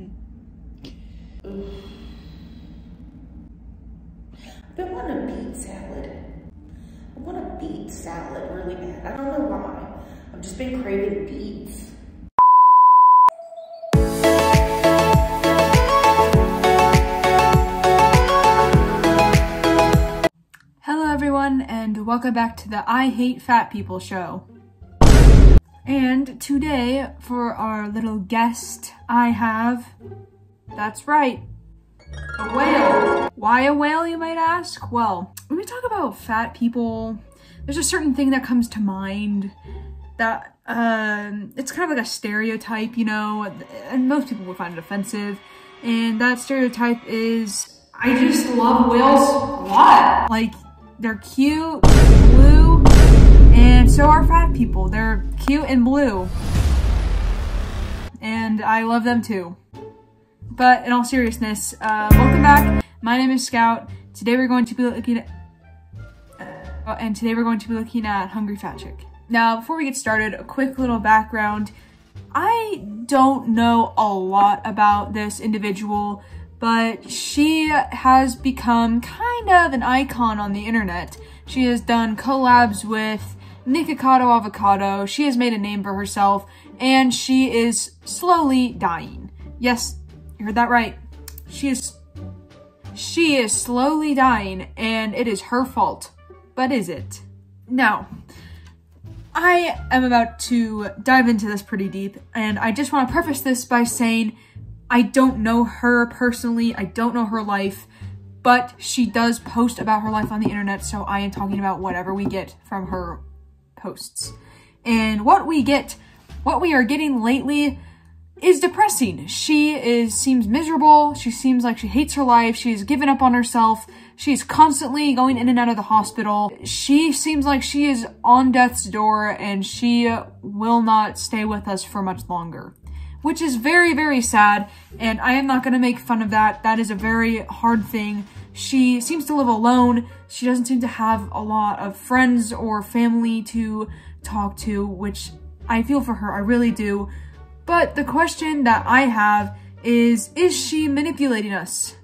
Mm. I want a beet salad. I want a beet salad really bad. I don't know why. I've just been craving beets. Hello everyone and welcome back to the I Hate Fat People show. And today for our little guest I have, that's right, a whale. Why a whale you might ask? Well, when we talk about fat people, there's a certain thing that comes to mind that um, it's kind of like a stereotype, you know, and most people would find it offensive. And that stereotype is, I just love whales lot. Like, they're cute, and so are fat people. They're cute and blue. And I love them too. But in all seriousness, uh, welcome back. My name is Scout. Today we're going to be looking at, uh, and today we're going to be looking at Hungry Fat Chick. Now, before we get started, a quick little background. I don't know a lot about this individual, but she has become kind of an icon on the internet. She has done collabs with Nikocado Avocado, she has made a name for herself, and she is slowly dying. Yes, you heard that right. She is she is slowly dying and it is her fault. But is it? Now, I am about to dive into this pretty deep and I just want to preface this by saying I don't know her personally. I don't know her life, but she does post about her life on the internet. So I am talking about whatever we get from her posts. And what we get, what we are getting lately is depressing. She is seems miserable. She seems like she hates her life. She's given up on herself. She's constantly going in and out of the hospital. She seems like she is on death's door and she will not stay with us for much longer. Which is very, very sad, and I am not going to make fun of that. That is a very hard thing. She seems to live alone. She doesn't seem to have a lot of friends or family to talk to, which I feel for her. I really do. But the question that I have is, is she manipulating us?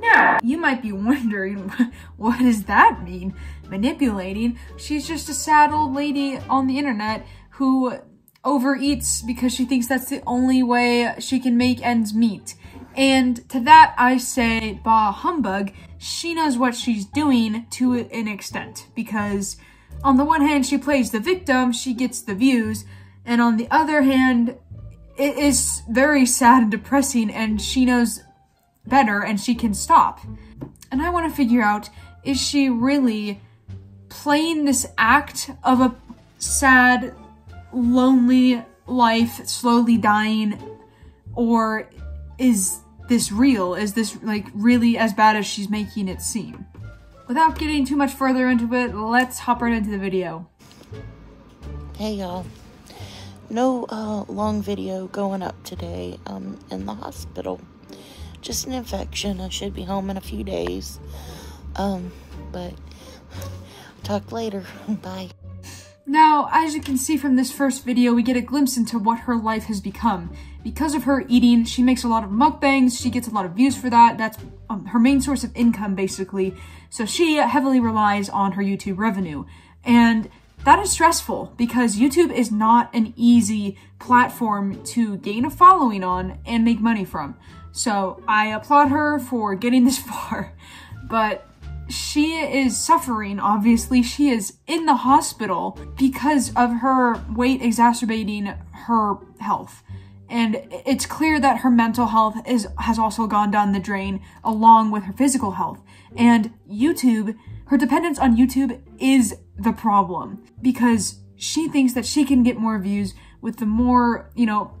Now, you might be wondering, what does that mean? Manipulating? She's just a sad old lady on the internet who overeats because she thinks that's the only way she can make ends meet. And to that I say, bah humbug, she knows what she's doing to an extent. Because on the one hand, she plays the victim, she gets the views, and on the other hand, it is very sad and depressing and she knows better and she can stop. And I want to figure out, is she really playing this act of a sad, lonely life, slowly dying, or is this real? Is this like really as bad as she's making it seem? Without getting too much further into it, let's hop right into the video. Hey y'all. No uh, long video going up today. I'm in the hospital. Just an infection. I should be home in a few days. Um, but talk later. Bye. Now, as you can see from this first video, we get a glimpse into what her life has become. Because of her eating, she makes a lot of mukbangs, she gets a lot of views for that, that's um, her main source of income basically, so she heavily relies on her YouTube revenue. And that is stressful because YouTube is not an easy platform to gain a following on and make money from. So I applaud her for getting this far, but she is suffering, obviously. She is in the hospital because of her weight exacerbating her health. And it's clear that her mental health is has also gone down the drain along with her physical health. And YouTube, her dependence on YouTube is the problem because she thinks that she can get more views with the more, you know,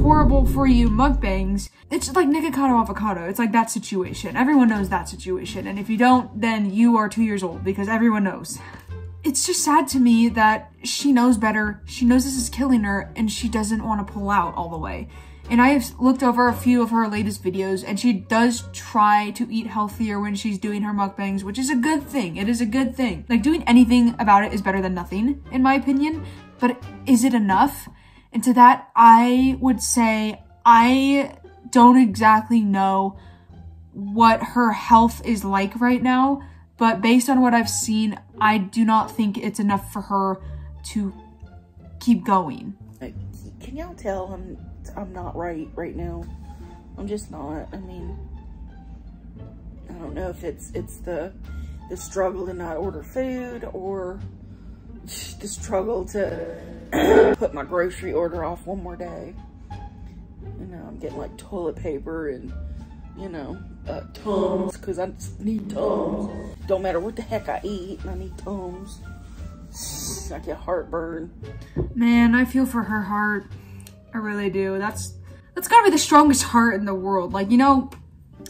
horrible for you mukbangs. It's like Nikocado Avocado. It's like that situation. Everyone knows that situation. And if you don't, then you are two years old because everyone knows. It's just sad to me that she knows better. She knows this is killing her and she doesn't want to pull out all the way. And I have looked over a few of her latest videos and she does try to eat healthier when she's doing her mukbangs, which is a good thing. It is a good thing. Like doing anything about it is better than nothing, in my opinion. But is it enough? And to that, I would say I don't exactly know what her health is like right now, but based on what I've seen, I do not think it's enough for her to keep going. Can y'all tell I'm I'm not right right now? I'm just not. I mean, I don't know if it's it's the the struggle to not order food or the struggle to put my grocery order off one more day. You know, I'm getting like toilet paper and, you know, uh, Tums, because I need Tums. Don't matter what the heck I eat, I need Tums. I get heartburn. Man, I feel for her heart. I really do. That's that's gotta be the strongest heart in the world. Like, you know,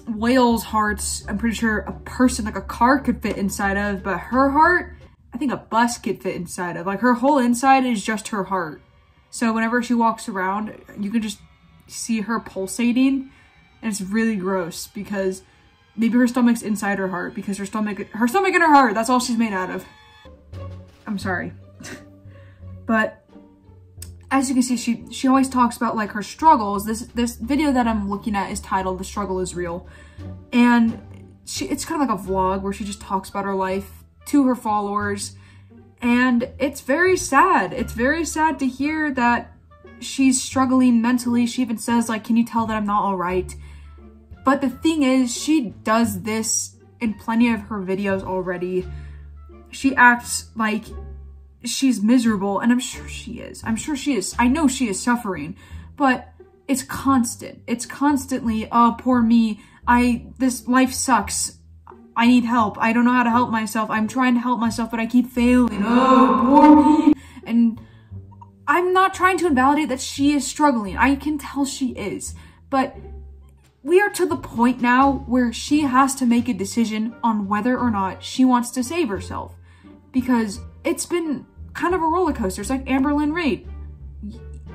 whales' hearts, I'm pretty sure a person, like a car could fit inside of, but her heart, I think a bus could fit inside of. Like, her whole inside is just her heart. So whenever she walks around, you can just see her pulsating, and it's really gross because maybe her stomach's inside her heart because her stomach, her stomach and her heart, that's all she's made out of. I'm sorry. but as you can see, she she always talks about like her struggles. This this video that I'm looking at is titled "The Struggle Is Real," and she it's kind of like a vlog where she just talks about her life to her followers, and it's very sad. It's very sad to hear that she's struggling mentally. She even says like, "Can you tell that I'm not all right?" But the thing is, she does this in plenty of her videos already. She acts like she's miserable, and I'm sure she is. I'm sure she is. I know she is suffering, but it's constant. It's constantly, oh, poor me. I, this life sucks. I need help. I don't know how to help myself. I'm trying to help myself, but I keep failing. Oh, poor me. And I'm not trying to invalidate that she is struggling. I can tell she is. But we are to the point now where she has to make a decision on whether or not she wants to save herself. Because it's been kind of a roller coaster. It's like Amberlynn Reid.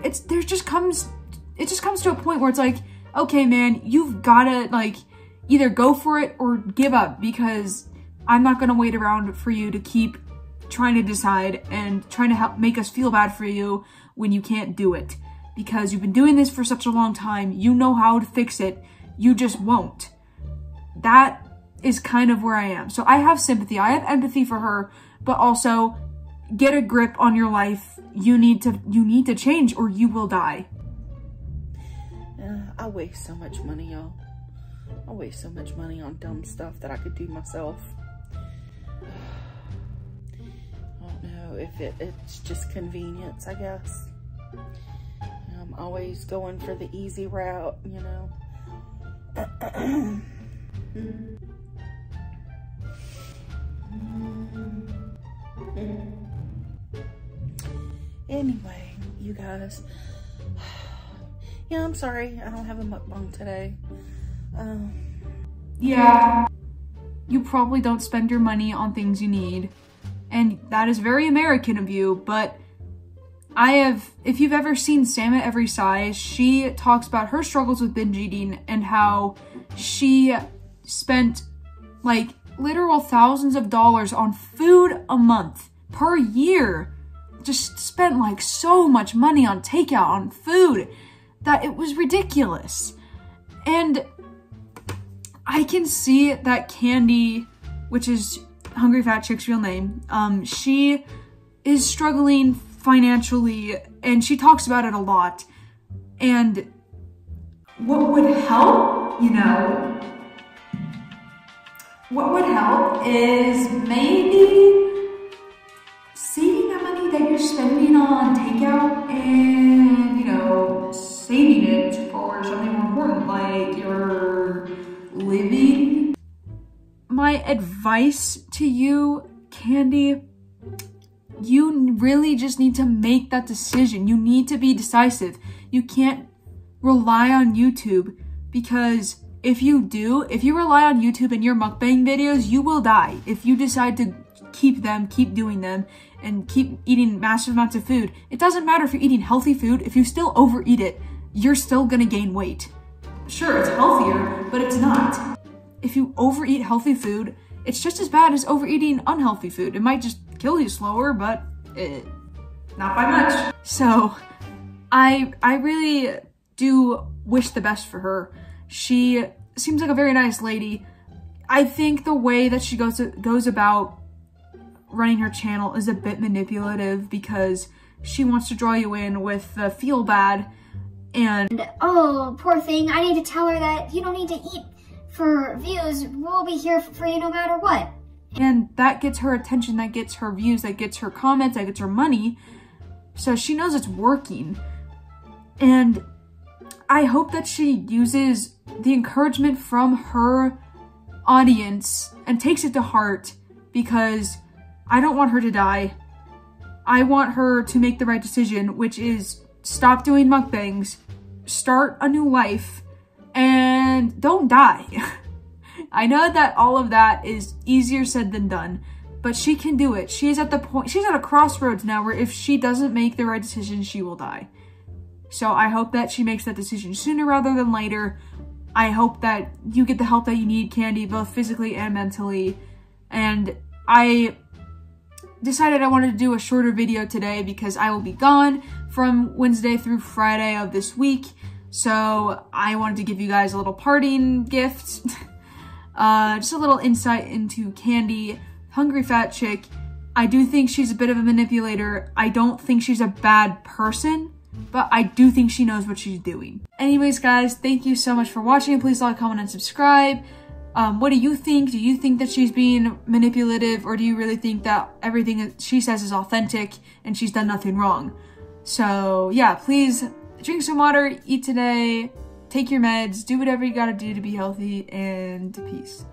It's there just comes it just comes to a point where it's like, okay, man, you've gotta like either go for it or give up because I'm not gonna wait around for you to keep trying to decide and trying to help make us feel bad for you when you can't do it. Because you've been doing this for such a long time, you know how to fix it, you just won't. That is kind of where I am. So I have sympathy, I have empathy for her, but also get a grip on your life. You need to you need to change or you will die. Uh, I waste so much money, y'all. I waste so much money on dumb stuff that I could do myself. I don't know if it, it's just convenience, I guess. I'm always going for the easy route, you know. Anyway, you guys. Yeah, I'm sorry. I don't have a mukbang today. Um, yeah. You probably don't spend your money on things you need. And that is very American of you, but I have, if you've ever seen Sam at Every Size, she talks about her struggles with binge eating and how she spent like literal thousands of dollars on food a month per year just spent like so much money on takeout, on food, that it was ridiculous. And I can see that Candy, which is Hungry Fat Chick's real name, um, she is struggling financially and she talks about it a lot. And what would help, you know, what would help is maybe saving the money that you're spending on takeout and, you know, saving it for something more important, like your living. My advice to you, Candy, you really just need to make that decision. You need to be decisive. You can't rely on YouTube because if you do, if you rely on YouTube and your mukbang videos, you will die. If you decide to keep them, keep doing them, and keep eating massive amounts of food. It doesn't matter if you're eating healthy food, if you still overeat it, you're still gonna gain weight. Sure, it's healthier, but it's not. If you overeat healthy food, it's just as bad as overeating unhealthy food. It might just kill you slower, but it, not by much. So, I I really do wish the best for her. She seems like a very nice lady. I think the way that she goes goes about running her channel is a bit manipulative because she wants to draw you in with the feel bad and oh poor thing. I need to tell her that you don't need to eat for views. We'll be here for you no matter what. and that gets her attention that gets her views that gets her comments that gets her money. So she knows it's working. And i hope that she uses the encouragement from her audience and takes it to heart because I don't want her to die. I want her to make the right decision, which is stop doing mukbangs, start a new life, and don't die. I know that all of that is easier said than done, but she can do it. She's at the point, she's at a crossroads now where if she doesn't make the right decision, she will die. So I hope that she makes that decision sooner rather than later. I hope that you get the help that you need, Candy, both physically and mentally. And I decided I wanted to do a shorter video today because I will be gone from Wednesday through Friday of this week. So I wanted to give you guys a little parting gift. uh, just a little insight into Candy, Hungry Fat Chick. I do think she's a bit of a manipulator. I don't think she's a bad person, but I do think she knows what she's doing. Anyways, guys, thank you so much for watching. Please like, comment, and subscribe. Um, what do you think? Do you think that she's being manipulative or do you really think that everything that she says is authentic and she's done nothing wrong? So yeah, please drink some water, eat today, take your meds, do whatever you gotta do to be healthy, and peace.